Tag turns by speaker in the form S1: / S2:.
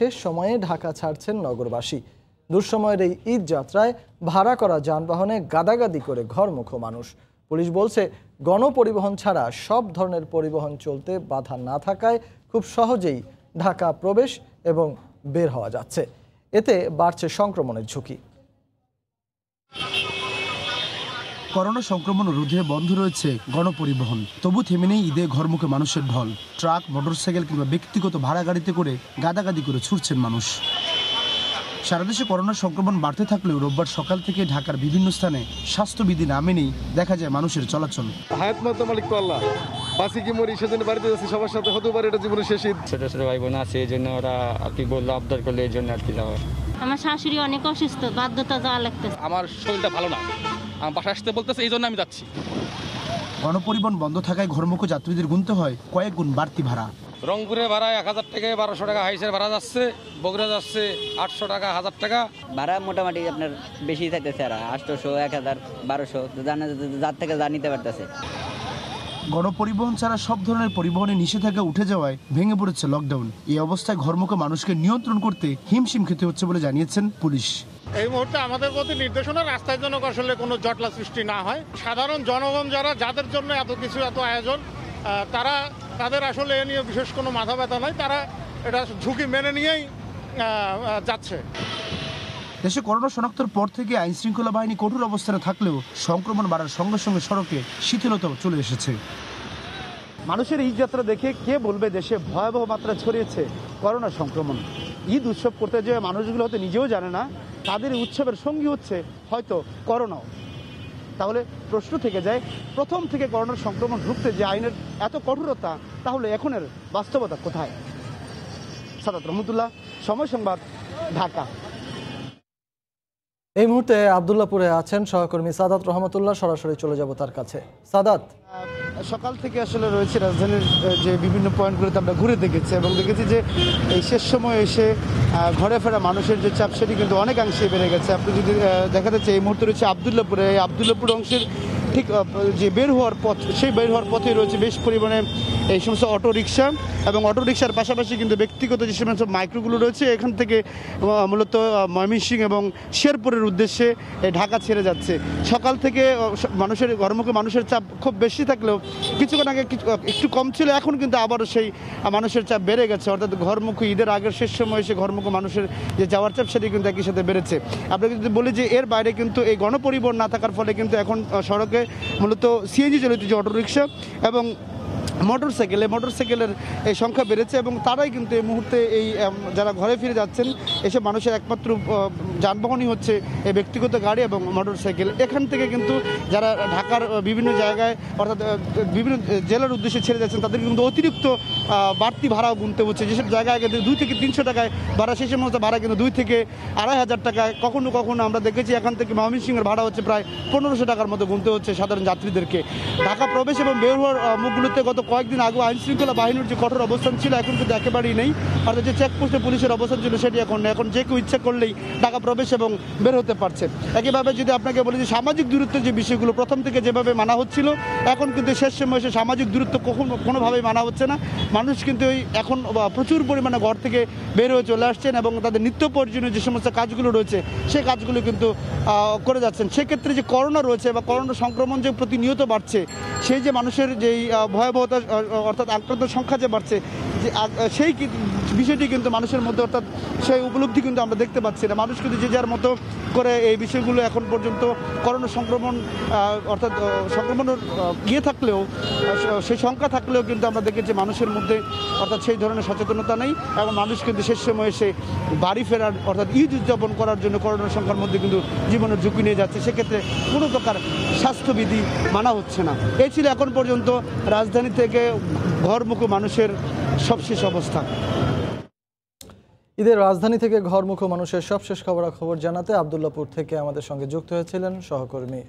S1: শেষ সময়ে ঢাকা ছাড়ছেন নগরবাসী। দুঃসময়ের এই ঈদ যাত্রায় ভাড়া করা যানবাহনে গাদাগাদি করে ঘরমুখ মানুষ। পুলিশ বলছে, গণপরিবহন ছাড়া সব ধরনের পরিবহন চলতে বাধা না থাকায় খুব সহজেই ঢাকা প্রবেশ এবং বের হওয়া যাচ্ছে। এতে বাড়ছে সংক্রমণের ঝুঁকি।
S2: করোনা সংক্রমণ রোধে বন্ধ রয়েছে গণপরিবহন। তবু থেমে নেই ঈদে ঘরমুখে মানুষের ঢল। ট্রাক মোটরসাইকেল কিংবা ব্যক্তিগত ভাড়া গাড়িতে করে গাদাগাদি করে ছুটছেন মানুষ। সারা দেশে করোনা সংক্রমণ বাড়তে থাকলেও রোববার সকাল থেকে ঢাকার বিভিন্ন স্থানে স্বাস্থ্যবিধি না মেনেই দেখা যায় মানুষের চলাচল।
S3: হায়াত মালিক তো আল্লাহ। বাসি কি মরি সেজন্য বাড়িতে যাচ্ছি সবার সাথে হতে পারে এটা জীবনের শেষ ঈদ।
S4: ছোট ছোট ভাই বোন আছে এই জন্য ওরা আর কি বলল আবদার করলে এই জন্য আর কি যাওয়া
S5: আমার শাশুড়ি অনেক অসুস্থ বাধ্যতা যাওয়া লাগতেছে।
S6: আমার শরীরটা ভালো না। আমার বাসায় আসতে বলতেছে এই জন্য আমি যাচ্ছি।
S2: গণপরিবহন বন্ধ থাকায় ঘরমুখো যাত্রীদের গুনতে হয় কয়েক গুণ বাড়তি ভাড়া।
S6: রংপুরে ভাড়া এক হাজার থেকে বারোশো টাকা হাইসের ভাড়া যাচ্ছে বগুড়া যাচ্ছে আটশো টাকা হাজার টাকা।
S7: ভাড়া মোটামুটি আপনার বেশি থাকতেছে আর আটশোশো এক হাজার বারোশো জানা যার থেকে যা নিতে পারতেছে।
S2: গণপরিবহন ছাড়া সব ধরনের পরিবহনে নিষেধাজ্ঞা উঠে যাওয়ায় ভেঙে পড়েছে লকডাউন এই অবস্থায় ঘরমুখো মানুষকে নিয়ন্ত্রণ করতে হিমশিম খেতে হচ্ছে বলে জানিয়েছেন পুলিশ।
S8: এই মুহূর্তে আমাদের প্রতি নির্দেশনা রাস্তার জন্য আসলে কোনো জটলা সৃষ্টি না হয়। সাধারণ জনগণ যারা, যাদের জন্য এত কিছু, এত আয়োজন তারা, তাদের আসলে এ নিয়ে বিশেষ কোনো মাথা ব্যথা নাই। তারা এটা ঝুঁকি মেনে নিয়েই যাচ্ছে।
S2: দেশে করোনা শনাক্তর পর থেকে আইন শৃঙ্খলা বাহিনী কঠোর অবস্থানে থাকলেও সংক্রমণ বাড়ার সঙ্গে সঙ্গে সড়কে শিথিলতাও চলে এসেছে।
S9: মানুষের ঈদ যাত্রা দেখে কে বলবে দেশে ভয়াবহ মাত্রা ছড়িয়েছে করোনা সংক্রমণ? ঈদ উৎসব করতে যে মানুষগুলো হয়তো নিজেও জানে না, তাদের উৎসবের সঙ্গী হচ্ছে হয়তো করোনাও। তাহলে প্রশ্ন থেকে যায়, প্রথম থেকে করোনার সংক্রমণ ঢুকতে যে আইনের এত কঠোরতা, তাহলে এখনের বাস্তবতা কোথায়? সাদাত রহমতুল্লাহ, সময় সংবাদ, ঢাকা।
S1: এই মুহূর্তে আবদুল্লাপুরে আছেন সহকর্মী সাদাত রহমতুল্লাহ, সরাসরি চলে যাব তার কাছে। সাদাত
S9: সকাল থেকে আসলে রয়েছে রাজধানীর যে বিভিন্ন পয়েন্টগুলোতে আমরা ঘুরে দেখেছি এবং দেখেছি যে এই শেষ সময় এসে ঘরে ফেরা মানুষের যে চাপ সেটি কিন্তু অনেকাংশে বেড়ে গেছে। আপনি যদি দেখা যাচ্ছে এই মুহূর্তে রয়েছে আবদুল্লাপুরে, এই আবদুল্লাপুর অংশের ঠিক যে বের হওয়ার পথ, সেই বের হওয়ার পথে রয়েছে বেশ পরিমাণে এই সমস্ত অটো রিক্সা এবং অটো রিক্সার পাশাপাশি কিন্তু ব্যক্তিগত যে সমস্ত মাইক্রোগুলো রয়েছে এখান থেকে মূলত আহ, ময়মনসিংহ এবং শেরপুরের উদ্দেশ্যে ঢাকা ছেড়ে যাচ্ছে। সকাল থেকে মানুষের ঘরমুখে মানুষের চাপ খুব বেশি থাকলেও কিছুক্ষণ আগে একটু কম ছিল এখন কিন্তু আবারও সেই মানুষের চাপ বেড়ে গেছে। অর্থাৎ ঘরমুখী ঈদের আগের শেষ সময় এসে ঘরমুখী মানুষের যে যাওয়ার চাপ সেটি কিন্তু একই সাথে বেড়েছে। আপনাকে যদি বলি যে এর বাইরে কিন্তু এই গণপরিবহন না থাকার ফলে কিন্তু এখন সড়কে মূলত সিএনজি চালিত যে অটোরিকশা এবং মোটর সাইকেল এই মোটর সাইকেলের এই সংখ্যা বেড়েছে এবং তারাই কিন্তু এই মুহূর্তে এই যারা ঘরে ফিরে যাচ্ছেন এসব মানুষের একমাত্র যানবাহনই হচ্ছে এই ব্যক্তিগত গাড়ি এবং মোটর সাইকেল এখান থেকে কিন্তু যারা ঢাকার বিভিন্ন জায়গায়, অর্থাৎ বিভিন্ন জেলার উদ্দেশ্যে ছেড়ে যাচ্ছেন, তাদের কিন্তু অতিরিক্ত বাড়তি ভাড়াও গুনতে হচ্ছে। যেসব জায়গায় আগে দুই থেকে তিনশো টাকায় ভাড়া, সেই সমস্ত ভাড়া কিন্তু দুই থেকে আড়াই হাজার টাকায় কখনো কখনো আমরা দেখেছি, এখান থেকে ময়মনসিংহের ভাড়া হচ্ছে প্রায় পনেরোশো টাকার মতো গুনতে হচ্ছে সাধারণ যাত্রীদেরকে। ঢাকা প্রবেশ এবং বের হওয়ার মুখগুলোতে গত কয়েকদিন আগে আইন শৃঙ্খলা বাহিনীর যে কঠোর অবস্থান ছিল, এখন কিন্তু একেবারেই নেই। অর্থাৎ যে চেকপোস্টে পুলিশের অবস্থান ছিল, সেটি এখন। এখন যে কেউ ইচ্ছে করলেই ঢাকা প্রবেশ এবং বের হতে পারছে। একইভাবে যদি আপনাকে বলি যে সামাজিক দূরত্বের যে বিষয়গুলো, প্রথম থেকে যেভাবে মানা হচ্ছিল, এখন কিন্তু শেষ সময় এসে সামাজিক দূরত্ব কখনো কোনোভাবেই মানা হচ্ছে না। মানুষ কিন্তু এই এখন প্রচুর পরিমাণে ঘর থেকে বের হয়ে চলে আসছেন এবং তাদের নিত্য প্রয়োজনীয় যে সমস্ত কাজগুলো রয়েছে সেই কাজগুলো কিন্তু করে যাচ্ছেন। সেক্ষেত্রে যে করোনা রয়েছে বা করোনা সংক্রমণ যে প্রতিনিয়ত বাড়ছে, সেই যে মানুষের যেই ভয়াবহতা অর্থাৎ আক্রান্ত সংখ্যা যে বাড়ছে, যে সেই বিষয়টি কিন্তু মানুষের মধ্যে অর্থাৎ সেই উপলব্ধি কিন্তু আমরা দেখতে পাচ্ছি না। মানুষ কিন্তু যে যার মতো করে এই বিষয়গুলো এখন পর্যন্ত করোনা সংক্রমণ অর্থাৎ সংক্রমণের ইয়ে থাকলেও সেই সংখ্যা থাকলেও কিন্তু আমরা দেখেছি মানুষের মধ্যে অর্থাৎ সেই ধরনের সচেতনতা নেই এবং মানুষ কিন্তু শেষ সময় এসে বাড়ি ফেরার, অর্থাৎ ঈদ উদযাপন করার জন্য করোনার সংখ্যার মধ্যে কিন্তু জীবনের ঝুঁকি নিয়ে যাচ্ছে। সেক্ষেত্রে কোনো প্রকার স্বাস্থ্যবিধি মানা হচ্ছে না। এই ছিল এখন পর্যন্ত রাজধানী থেকে ঘরমুখো মানুষের সবশেষ অবস্থা।
S1: ঈদের রাজধানী থেকে ঘরমুখো মানুষের সবশেষ খবরাখবর জানাতে আবদুল্লাপুর থেকে আমাদের সঙ্গে যুক্ত হয়েছিলেন সহকর্মী